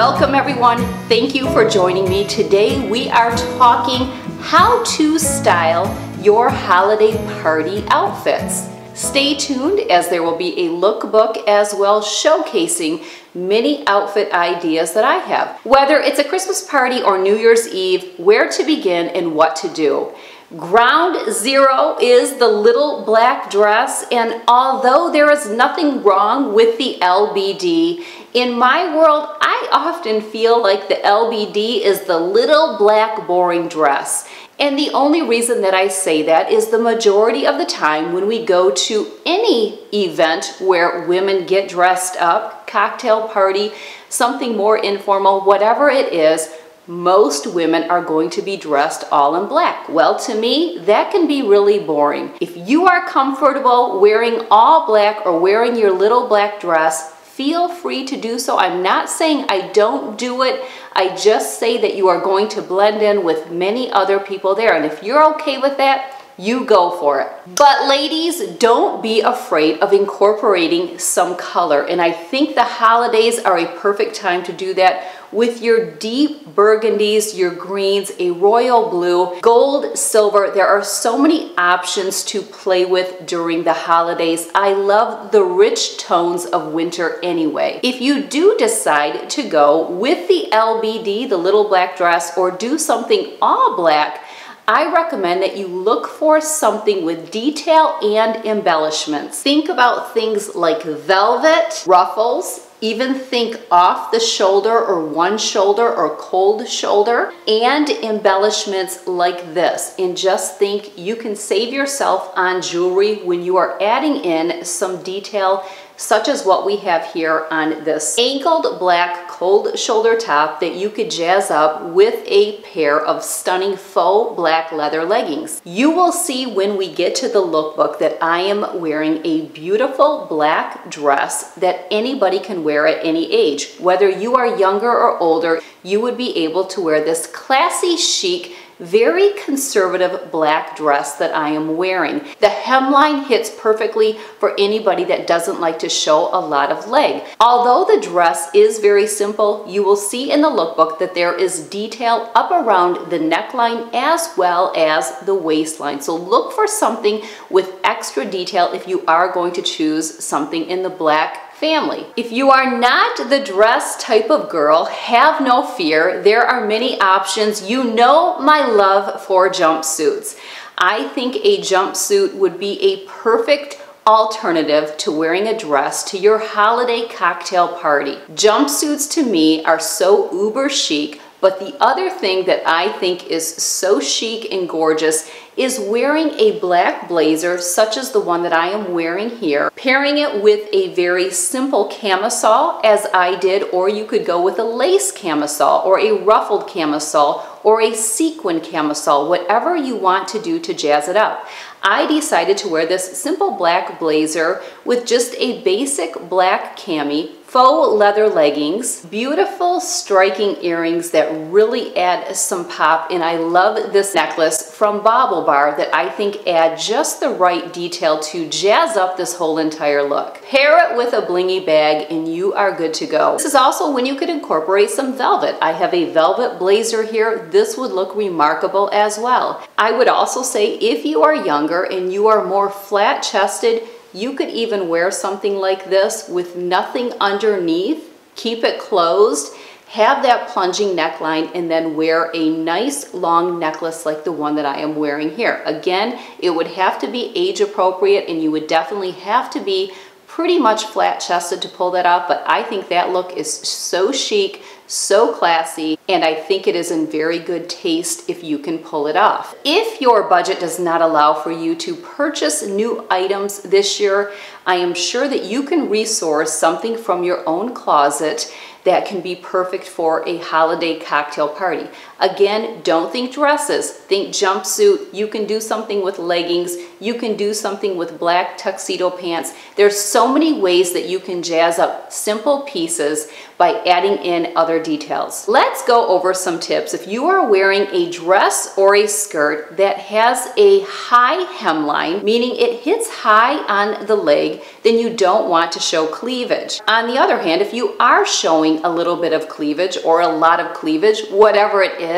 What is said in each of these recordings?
Welcome everyone. Thank you for joining me. Today we are talking how to style your holiday party outfits. Stay tuned as there will be a lookbook as well showcasing many outfit ideas that I have. Whether it's a Christmas party or New Year's Eve, where to begin and what to do. Ground zero is the little black dress and although there is nothing wrong with the LBD, in my world I often feel like the LBD is the little black boring dress. And the only reason that I say that is the majority of the time when we go to any event where women get dressed up, cocktail party, something more informal, whatever it is, most women are going to be dressed all in black. Well, to me, that can be really boring. If you are comfortable wearing all black or wearing your little black dress, feel free to do so. I'm not saying I don't do it. I just say that you are going to blend in with many other people there. And if you're okay with that, you go for it. But ladies, don't be afraid of incorporating some color. And I think the holidays are a perfect time to do that with your deep burgundies, your greens, a royal blue, gold, silver. There are so many options to play with during the holidays. I love the rich tones of winter anyway. If you do decide to go with the LBD, the little black dress, or do something all black, I recommend that you look for something with detail and embellishments. Think about things like velvet, ruffles, even think off the shoulder or one shoulder or cold shoulder and embellishments like this. And just think you can save yourself on jewelry when you are adding in some detail such as what we have here on this ankled black cold shoulder top that you could jazz up with a pair of stunning faux black leather leggings. You will see when we get to the lookbook that I am wearing a beautiful black dress that anybody can wear at any age. Whether you are younger or older, you would be able to wear this classy chic very conservative black dress that I am wearing. The hemline hits perfectly for anybody that doesn't like to show a lot of leg. Although the dress is very simple, you will see in the lookbook that there is detail up around the neckline as well as the waistline. So look for something with extra detail if you are going to choose something in the black family. If you are not the dress type of girl, have no fear. There are many options. You know my love for jumpsuits. I think a jumpsuit would be a perfect alternative to wearing a dress to your holiday cocktail party. Jumpsuits to me are so uber chic, but the other thing that I think is so chic and gorgeous is wearing a black blazer such as the one that I am wearing here, pairing it with a very simple camisole as I did, or you could go with a lace camisole or a ruffled camisole or a sequin camisole, whatever you want to do to jazz it up. I decided to wear this simple black blazer with just a basic black cami faux leather leggings, beautiful striking earrings that really add some pop and I love this necklace from Baublebar that I think add just the right detail to jazz up this whole entire look. Pair it with a blingy bag and you are good to go. This is also when you could incorporate some velvet. I have a velvet blazer here. This would look remarkable as well. I would also say if you are younger and you are more flat chested, you could even wear something like this with nothing underneath, keep it closed, have that plunging neckline, and then wear a nice long necklace like the one that I am wearing here. Again, it would have to be age appropriate and you would definitely have to be pretty much flat chested to pull that off, but I think that look is so chic, so classy, and I think it is in very good taste if you can pull it off. If your budget does not allow for you to purchase new items this year, I am sure that you can resource something from your own closet that can be perfect for a holiday cocktail party. Again, don't think dresses, think jumpsuit. You can do something with leggings. You can do something with black tuxedo pants. There's so many ways that you can jazz up simple pieces by adding in other details. Let's go over some tips. If you are wearing a dress or a skirt that has a high hemline, meaning it hits high on the leg, then you don't want to show cleavage. On the other hand, if you are showing a little bit of cleavage or a lot of cleavage, whatever it is,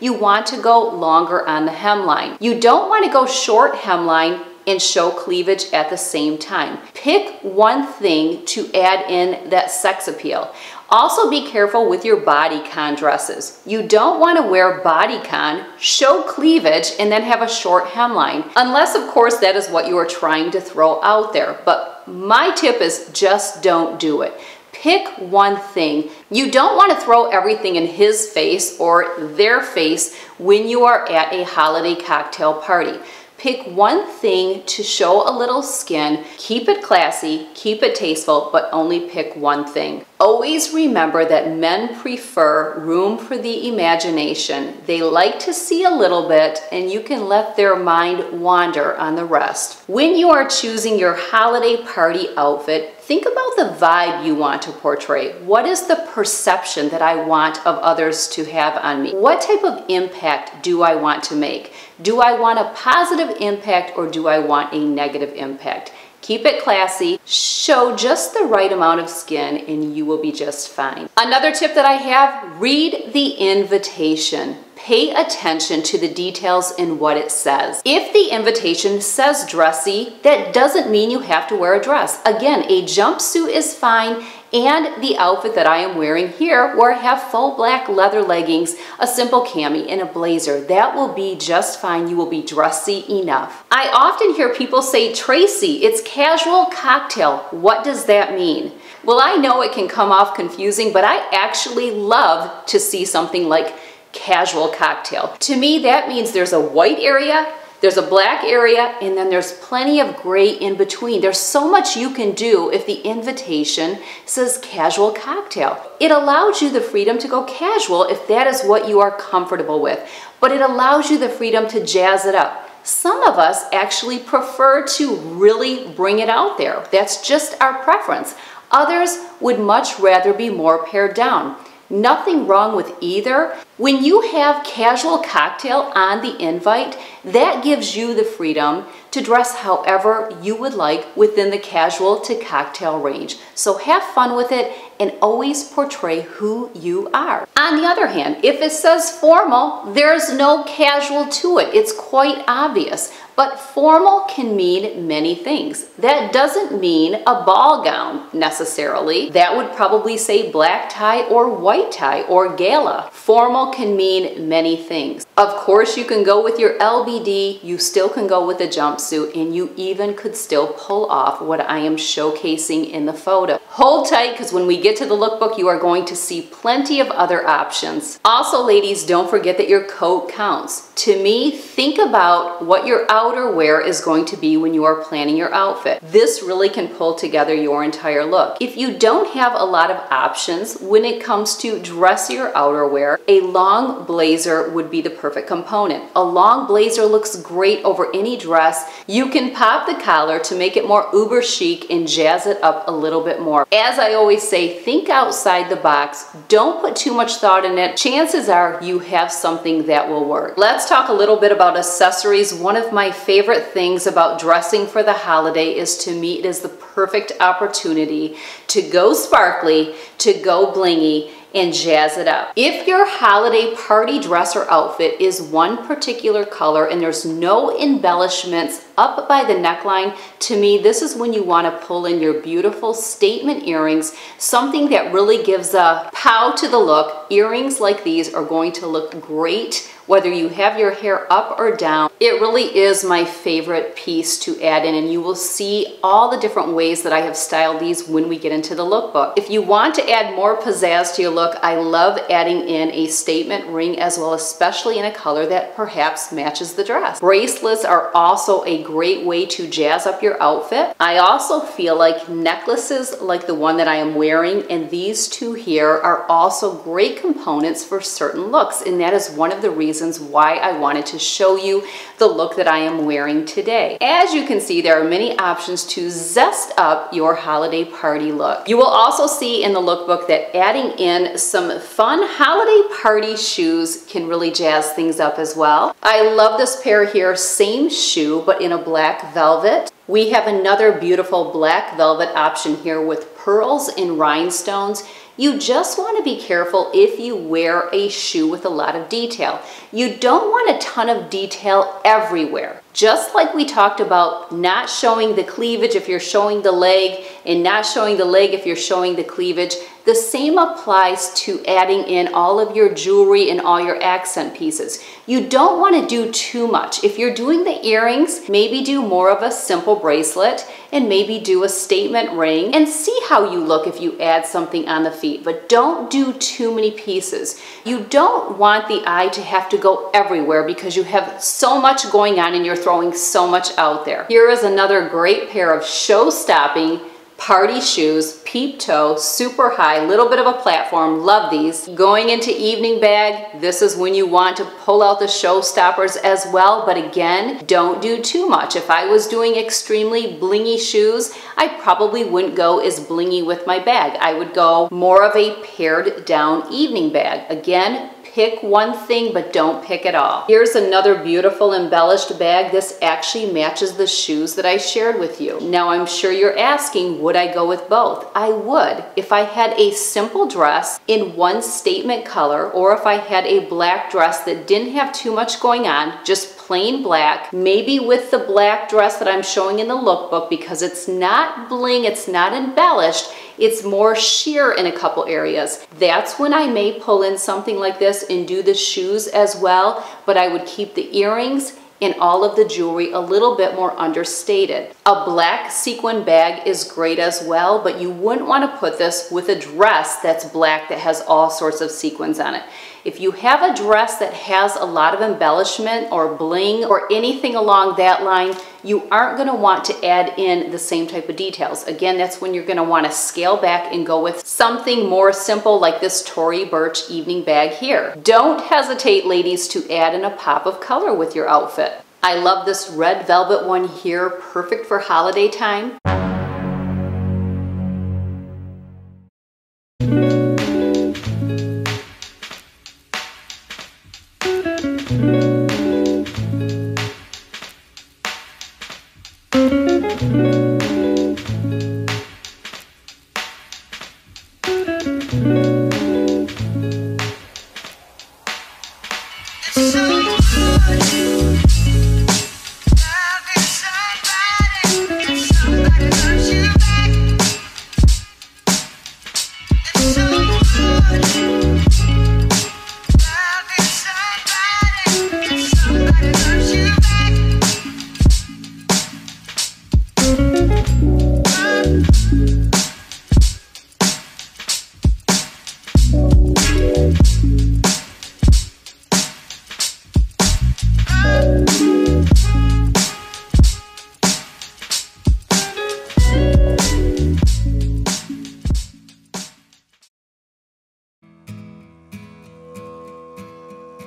you want to go longer on the hemline. You don't want to go short hemline and show cleavage at the same time. Pick one thing to add in that sex appeal. Also be careful with your bodycon dresses. You don't want to wear bodycon, show cleavage, and then have a short hemline. Unless, of course, that is what you are trying to throw out there. But my tip is just don't do it. Pick one thing. You don't want to throw everything in his face or their face when you are at a holiday cocktail party. Pick one thing to show a little skin, keep it classy, keep it tasteful, but only pick one thing. Always remember that men prefer room for the imagination. They like to see a little bit and you can let their mind wander on the rest. When you are choosing your holiday party outfit, think about the vibe you want to portray. What is the perception that I want of others to have on me? What type of impact do I want to make? Do I want a positive impact or do I want a negative impact? Keep it classy, show just the right amount of skin and you will be just fine. Another tip that I have, read the invitation. Pay attention to the details in what it says. If the invitation says dressy, that doesn't mean you have to wear a dress. Again, a jumpsuit is fine and the outfit that I am wearing here where I have full black leather leggings, a simple cami, and a blazer. That will be just fine. You will be dressy enough. I often hear people say, Tracy, it's casual cocktail. What does that mean? Well, I know it can come off confusing, but I actually love to see something like casual cocktail. To me, that means there's a white area there's a black area and then there's plenty of gray in between. There's so much you can do if the invitation says casual cocktail. It allows you the freedom to go casual if that is what you are comfortable with, but it allows you the freedom to jazz it up. Some of us actually prefer to really bring it out there. That's just our preference. Others would much rather be more pared down. Nothing wrong with either. When you have casual cocktail on the invite, that gives you the freedom to dress however you would like within the casual to cocktail range. So have fun with it and always portray who you are. On the other hand, if it says formal, there's no casual to it. It's quite obvious. But formal can mean many things. That doesn't mean a ball gown necessarily. That would probably say black tie or white tie or gala. Formal can mean many things. Of course, you can go with your LBD, you still can go with a jumpsuit, and you even could still pull off what I am showcasing in the photo. Hold tight because when we get to the lookbook, you are going to see plenty of other options. Also, ladies, don't forget that your coat counts. To me, think about what your outerwear is going to be when you are planning your outfit. This really can pull together your entire look. If you don't have a lot of options when it comes to dressier outerwear, a long blazer would be the perfect component. A long blazer looks great over any dress. You can pop the collar to make it more uber chic and jazz it up a little bit more. As I always say, think outside the box. Don't put too much thought in it. Chances are you have something that will work. Let's talk a little bit about accessories. One of my favorite things about dressing for the holiday is to me it is the perfect opportunity to go sparkly, to go blingy, and jazz it up. If your holiday party dress or outfit is one particular color and there's no embellishments up by the neckline, to me, this is when you want to pull in your beautiful statement earrings, something that really gives a pow to the look. Earrings like these are going to look great whether you have your hair up or down. It really is my favorite piece to add in and you will see all the different ways that I have styled these when we get into the lookbook. If you want to add more pizzazz to your look, I love adding in a statement ring as well, especially in a color that perhaps matches the dress. Bracelets are also a great way to jazz up your outfit. I also feel like necklaces like the one that I am wearing and these two here are also great components for certain looks and that is one of the reasons reasons why I wanted to show you the look that I am wearing today. As you can see, there are many options to zest up your holiday party look. You will also see in the lookbook that adding in some fun holiday party shoes can really jazz things up as well. I love this pair here, same shoe, but in a black velvet. We have another beautiful black velvet option here with pearls and rhinestones You just want to be careful if you wear a shoe with a lot of detail. You don't want a ton of detail everywhere. Just like we talked about not showing the cleavage if you're showing the leg and not showing the leg if you're showing the cleavage, the same applies to adding in all of your jewelry and all your accent pieces. You don't want to do too much. If you're doing the earrings, maybe do more of a simple bracelet and maybe do a statement ring and see how you look if you add something on the feet, but don't do too many pieces. You don't want the eye to have to go everywhere because you have so much going on and you're throwing so much out there. Here is another great pair of show-stopping party shoes, peep toe, super high, little bit of a platform, love these. Going into evening bag, this is when you want to pull out the showstoppers as well, but again, don't do too much. If I was doing extremely blingy shoes, I probably wouldn't go as blingy with my bag. I would go more of a pared down evening bag. Again, Pick one thing, but don't pick it all. Here's another beautiful embellished bag. This actually matches the shoes that I shared with you. Now I'm sure you're asking, would I go with both? I would. If I had a simple dress in one statement color, or if I had a black dress that didn't have too much going on, just plain black, maybe with the black dress that I'm showing in the lookbook because it's not bling, it's not embellished, it's more sheer in a couple areas. That's when I may pull in something like this and do the shoes as well, but I would keep the earrings and all of the jewelry a little bit more understated. A black sequin bag is great as well, but you wouldn't want to put this with a dress that's black that has all sorts of sequins on it. If you have a dress that has a lot of embellishment or bling or anything along that line, you aren't gonna want to add in the same type of details. Again, that's when you're gonna wanna scale back and go with something more simple like this Tory Burch evening bag here. Don't hesitate, ladies, to add in a pop of color with your outfit. I love this red velvet one here, perfect for holiday time.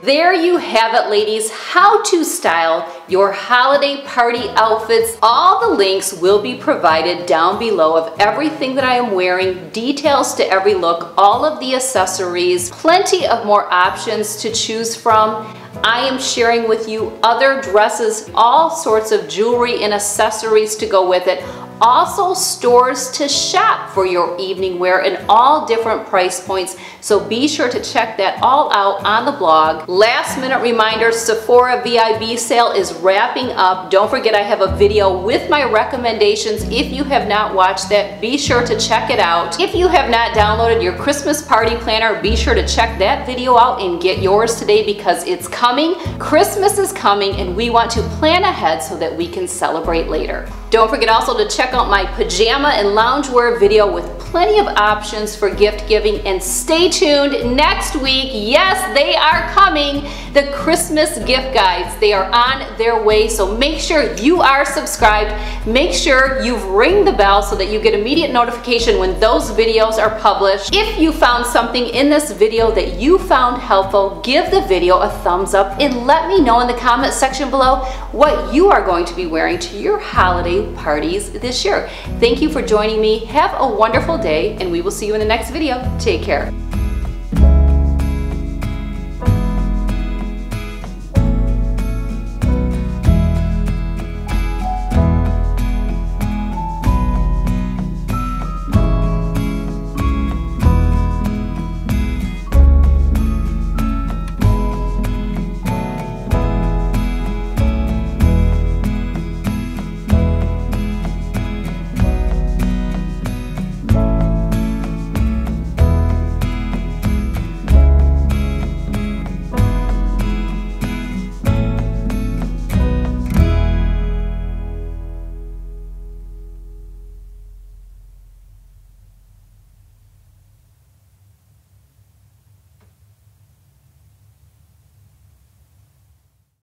There you have it, ladies, how to style your holiday party outfits. All the links will be provided down below of everything that I am wearing, details to every look, all of the accessories, plenty of more options to choose from. I am sharing with you other dresses, all sorts of jewelry and accessories to go with it, also stores to shop for your evening wear in all different price points. So be sure to check that all out on the blog. Last minute reminder, Sephora VIB sale is wrapping up. Don't forget I have a video with my recommendations. If you have not watched that, be sure to check it out. If you have not downloaded your Christmas party planner, be sure to check that video out and get yours today because it's coming. Christmas is coming and we want to plan ahead so that we can celebrate later. Don't forget also to check out my pajama and loungewear video with plenty of options for gift giving and stay tuned next week. Yes, they are coming. The Christmas gift guides, they are on their way. So make sure you are subscribed. Make sure you've ring the bell so that you get immediate notification when those videos are published. If you found something in this video that you found helpful, give the video a thumbs up and let me know in the comment section below what you are going to be wearing to your parties this year. Thank you for joining me. Have a wonderful day and we will see you in the next video. Take care.